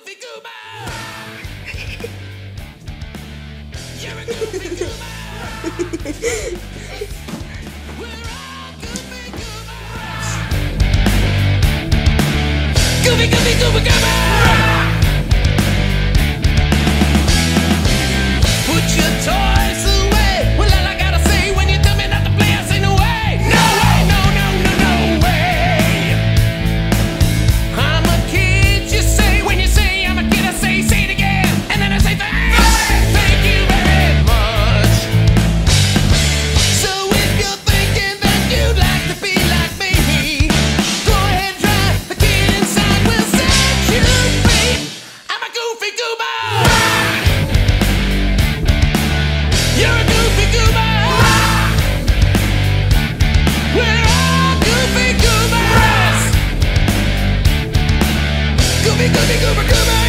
goofy goober. You're a goofy goober. We're all goofy goobers. Goofy, goofy, goober, goober. Gooby, Gooby, Goober, Goober